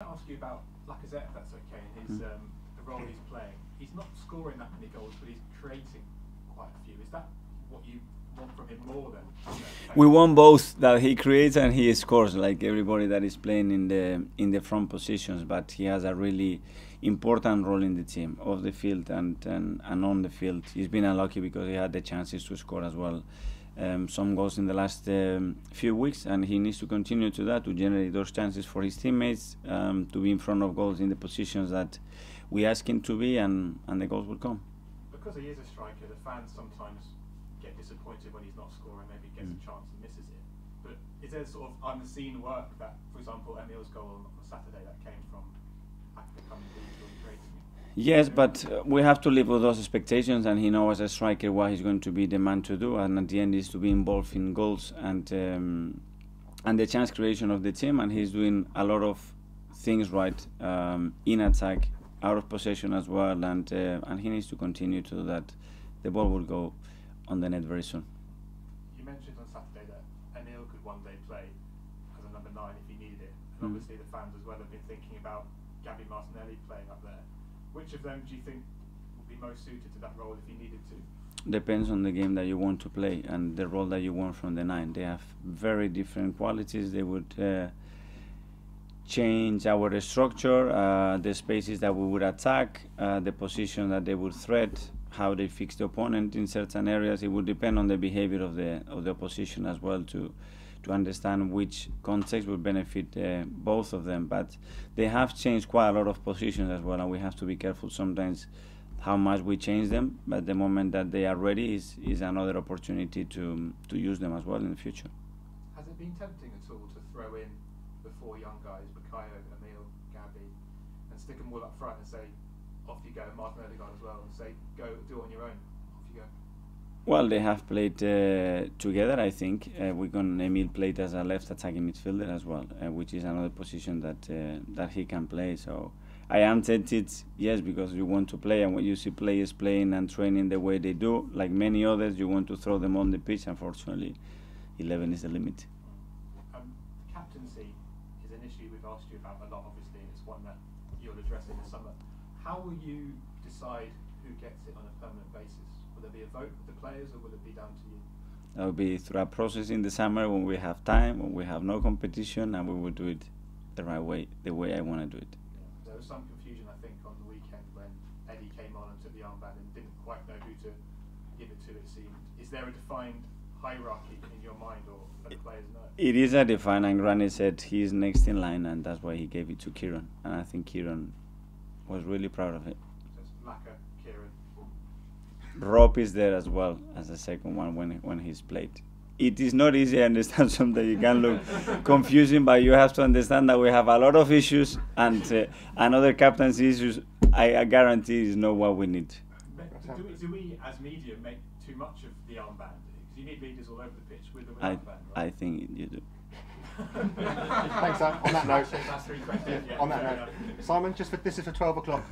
ask you about Lacazette, if that's okay, and his um, the role he's playing. He's not scoring that many goals, but he's creating quite a few. Is that what you want from him more than? you know, We want both that he creates and he scores, like everybody that is playing in the in the front positions. But he has a really important role in the team, off the field and, and, and on the field. He's been unlucky because he had the chances to score as well. Um, some goals in the last um, few weeks, and he needs to continue to that to generate those chances for his teammates um, to be in front of goals in the positions that we ask him to be, and, and the goals will come. Because he is a striker, the fans sometimes get disappointed when he's not scoring. Maybe gets Mm. a chance and misses it. But is there sort of unseen work that, for example, Emile's goal on on Saturday that came from acting coming deep and creating it? Yes, but uh, we have to live with those expectations, and he knows as a striker what he's going to be the man to do, and at the end is to be involved in goals and um, and the chance creation of the team, and he's doing a lot of things right um, in attack, out of possession as well, and uh, and he needs to continue to do that. The ball will go on the net very soon. You mentioned on Saturday that Emile could one day play as a number nine if he needed it, and Mm. obviously the fans as well have been thinking about Gabby Martinelli playing up there. Which of them do you think would be most suited to that role if he needed to? depends on the game that you want to play and the role that you want from the nine. They have very different qualities. They would uh, change our structure, uh, the spaces that we would attack, uh, the position that they would threat, how they fix the opponent in certain areas. It would depend on the behavior of the of the opposition as well to to understand which context would benefit uh, both of them. But they have changed quite a lot of positions as well, and we have to be careful sometimes how much we change them. But the moment that they are ready is, is another opportunity to to use them as well in the future. Has it been tempting at all to throw in the four young guys, Bukayo, Emile, Gabby, and stick them all up front and say, off you go, Martin Odegaard as well, and say, go do it on your own, off you go? Well, they have played uh, together. I think uh, we can. Emile played as a left attacking midfielder as well, uh, which is another position that uh, that he can play. So I am tempted, yes, because you want to play, and when you see players playing and training the way they do, like many others, you want to throw them on the pitch. Unfortunately, eleven is the limit. Um, captaincy is an issue we've asked you about a lot, obviously, it's one that you'll address in the summer. How will you decide who gets it on a permanent basis? Will there be a vote with the players, or will it be down to you? That will be through a process in the summer when we have time, when we have no competition, and we will do it the right way, the way I want to do it. There was some confusion, I think, on the weekend when Eddie came on and took the armband and didn't quite know who to give it to. It seemed. Is there a defined hierarchy in your mind, or let the players know? It is a define, and Granit said he's next in line, and that's why he gave it to Kieran. And I think Kieran was really proud of it. So it's Laca, Kieran. Rob is there as well as the second one when when he's played. It is not easy. I understand sometimes you can look confusing, but you have to understand that we have a lot of issues, and uh, and other captain's issues. I, I guarantee is not what we need. Do we, do we, as media, make too much of the armband? Because you need leaders all over the pitch with the I armband, I right? think you do. Thanks, Sam. On that note, Last three questions. Yeah, on that note. Simon, just for this is for twelve o'clock.